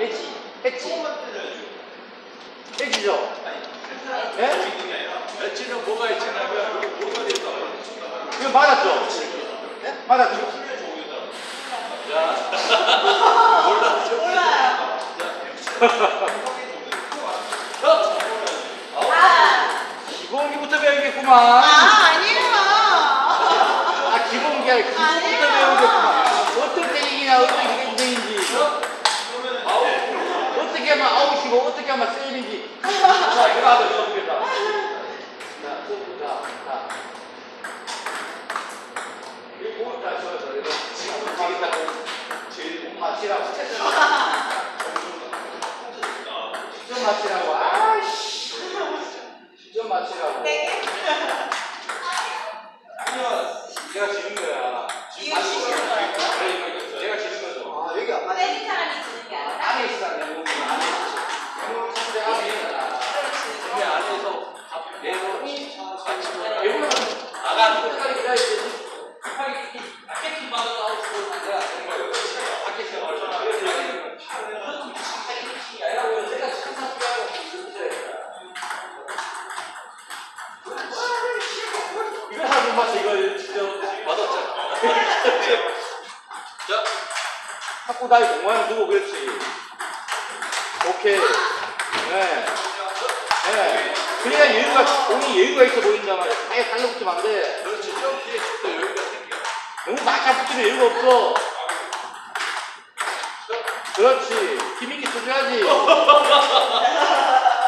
해지. 해지. 해지. 해지죠? 예? 엣지는 뭐가 엣지냐면 뭐가 됐다. 이거 맞았죠? 네? 맞았죠? 몰라요. 아, 기본기부터 배우겠구만. 아, 아니에요. 아, 기본기 아니라 기본기부터. 배우겠구만. 어떻게 이기냐, 어떻게지. 하면 아웃이고, 어떻게 하면 세일인지. 자, 이거 하자, 수업이다. 자, 수업이다. 자. 이거 자, 저, 저, 이거. 지금 가겠다고. 제일 맞히라고. 좀 맞히라고. 아이씨. 좀 맞히라고. 네. 내가 지는 거야. 이거 지는 거예 공모양 두고 그렇지. 오케이. 네. 네. 그래야 여유가, 공이 여유가 있어 보인단 말이야. 아예 달라붙으면 안 돼. 그렇지. 좀 뒤에 좀더 여유가 생겨. 너무 막아 붙으면 여유가 없어. 그렇지. 힘있게 쳐줘야지.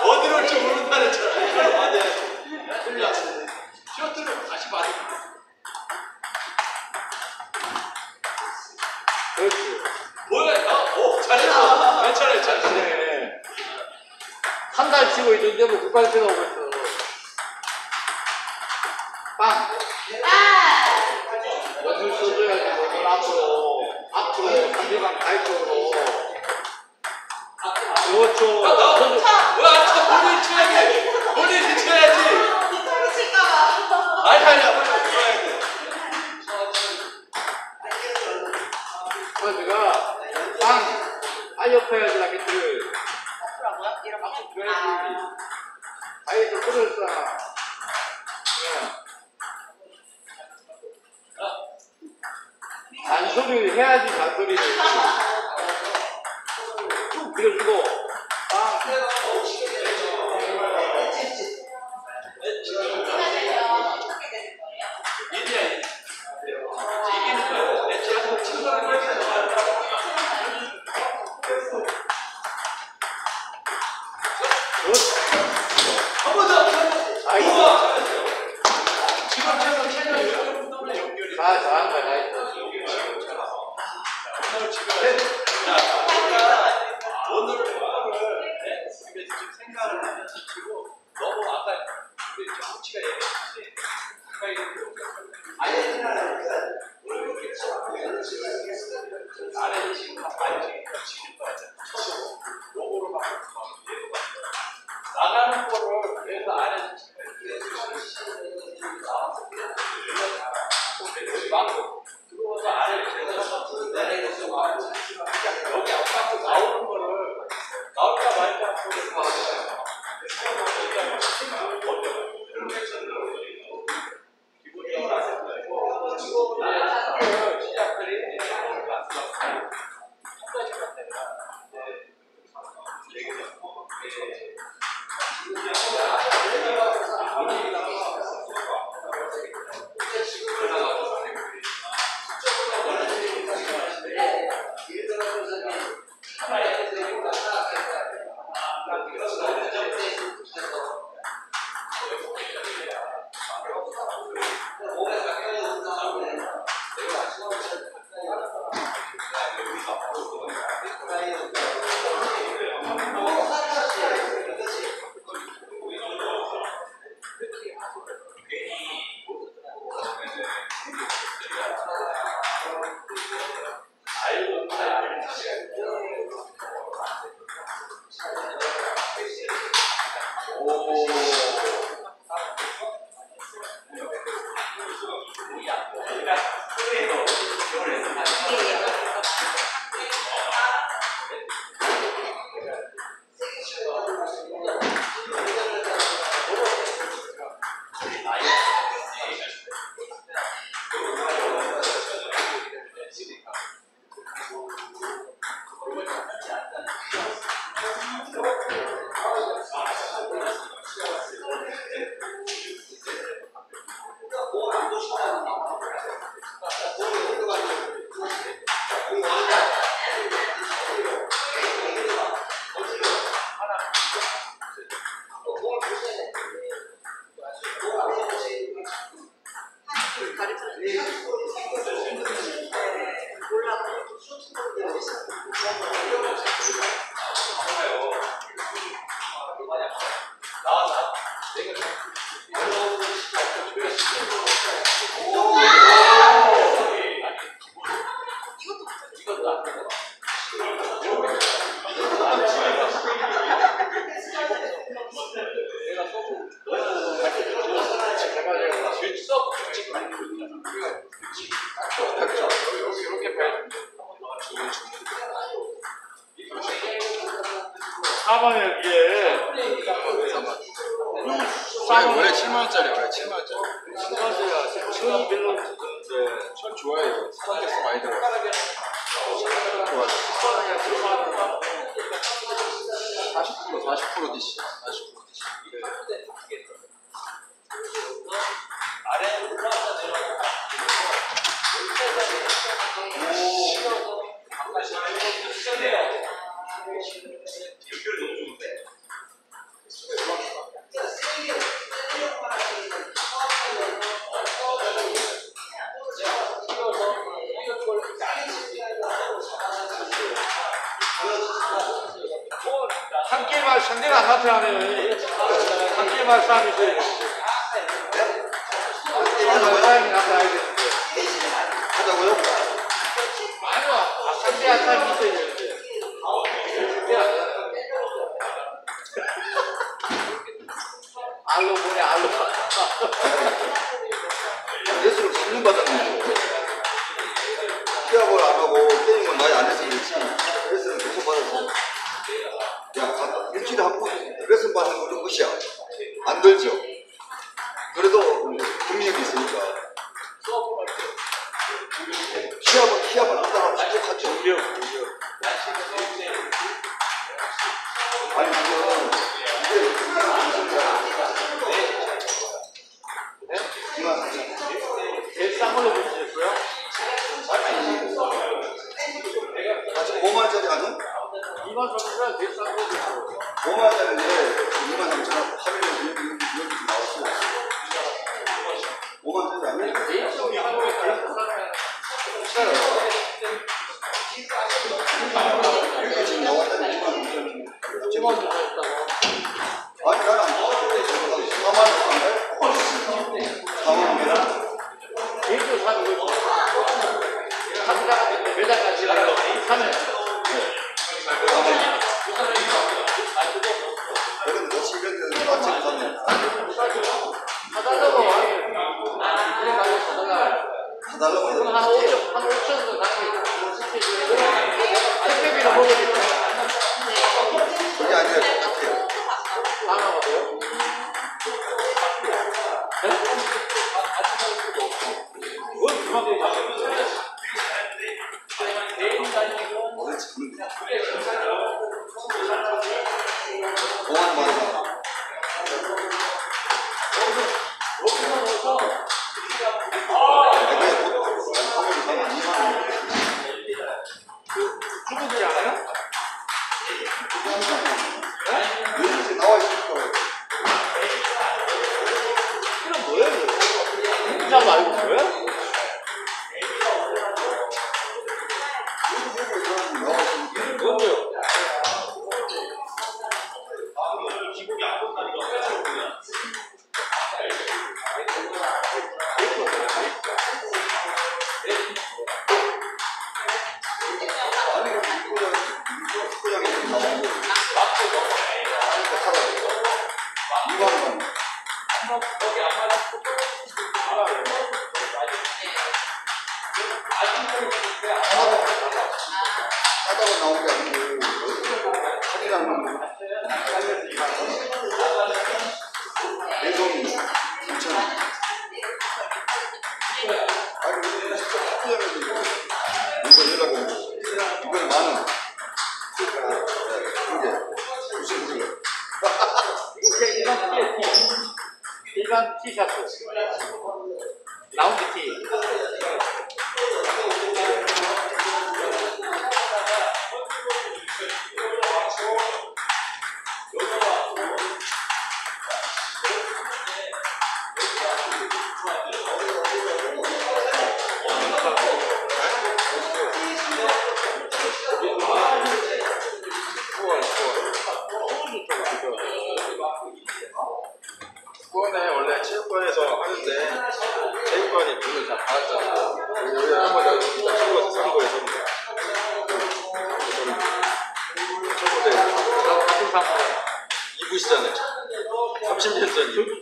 어디로 올지 모른다 그랬잖아. 이걸 맞아야 돼. 틀려. 셔틀을 다시 받으면 돼. 그렇지. 뭐야? 어, 오, 잘했어. 괜찮아, 괜찮아. 그래. 한달 치고 있는데 뭐 국가대표가 오고 있어. 빵. 아, 원을 써줘야지. 원을 앞으로. 앞으로. 상대방 가입적으로. 그렇죠. 아, 나, 그렇죠. 뭐야, 저 본인 쳐야지. 본인이 쳐야지. 이탈리 칠까봐. 아니, 아니야. 빨리 들어야 돼. 그래가 빵. 알려펴야지 라켓을. 앞으로고요? 이렇게? 박수 줘야지. 또 끊었잖아. 잔소리를 해야지 잔소리를. 쭉 밀어주고. 빵. 생각을 하면 지키고 너무 아까 우리 정치가 얘기했듯이 가까이 아예 안에 지금 많이 지금 거야. 요거로 你也吃过了 4번에 기에. 예. 원래 7만 원짜리 원래 7만 원짜리. 7만 원짜리야. 천이 별로 네. 천 좋아요. 이거. 스판덱스 많이 들어. 좋아요. 40% 40% DC. 40%. 你把上面这个。我在我在你那待着。我在我。完了，剩下三米水。 내 돈이 9천 원. 이번에 원래 체육관에서 하는데 체육관이 문을 다 닫았잖아. 우리 할머니가 진짜 친구에서 산 거에서 저번에 같은 상품 입으시잖아요. 30년 전 입.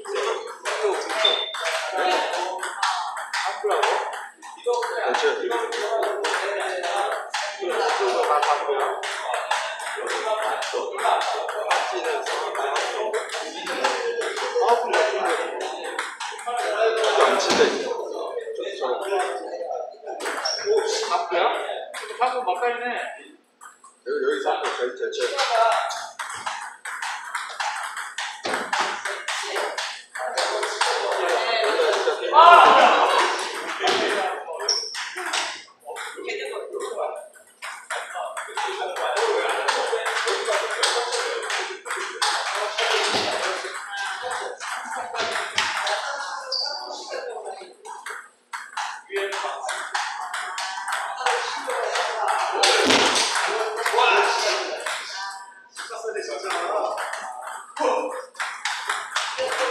아